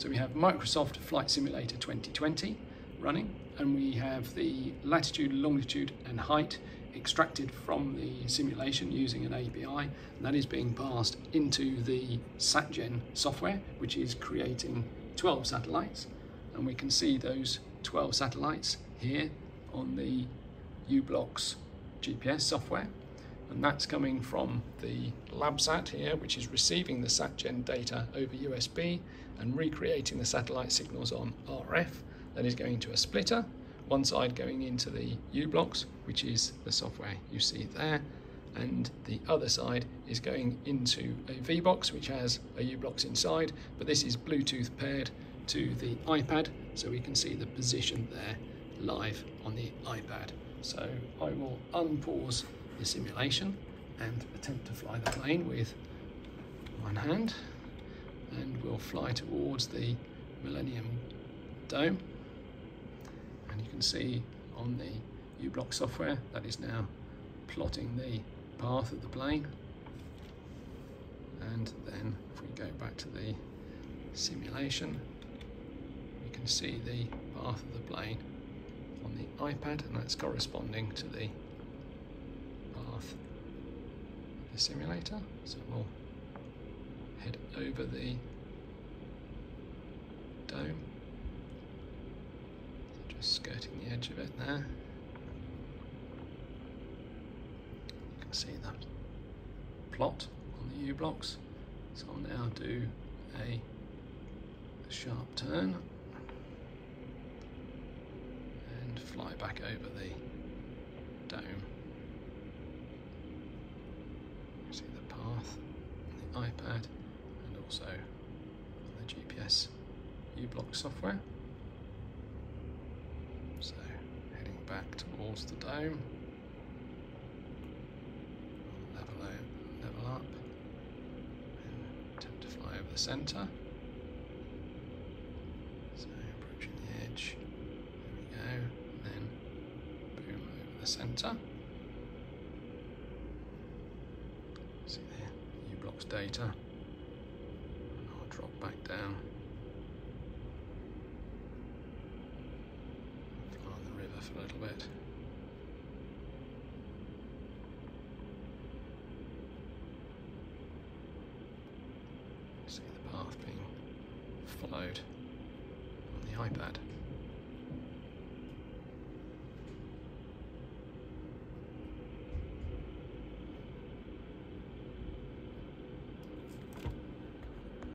So we have Microsoft Flight Simulator 2020 running, and we have the latitude, longitude, and height extracted from the simulation using an API, and that is being passed into the SatGen software, which is creating 12 satellites. And we can see those 12 satellites here on the u-blox GPS software and that's coming from the LabSat here, which is receiving the SatGen data over USB and recreating the satellite signals on RF. That is going to a splitter, one side going into the u-blox, which is the software you see there, and the other side is going into a VBOX, which has a u-blox inside, but this is Bluetooth paired to the iPad, so we can see the position there live on the iPad. So I will unpause the simulation and attempt to fly the plane with one hand. And we'll fly towards the Millennium Dome. And you can see on the u-blox software that is now plotting the path of the plane. And then if we go back to the simulation you can see the path of the plane on the iPad and that's corresponding to the path of the simulator. So we'll head over the dome. Just skirting the edge of it there. You can see that plot on the u-blox. So I'll now do a sharp turn and fly back over the dome. See the path on the iPad and also on the GPS u-blox software. So heading back towards the dome. Level level up, and attempt to fly over the centre. So approaching the edge. There we go. And then boom over the centre. See there, data. And I'll drop back down. Fly the river for a little bit. See the path being followed on the iPad.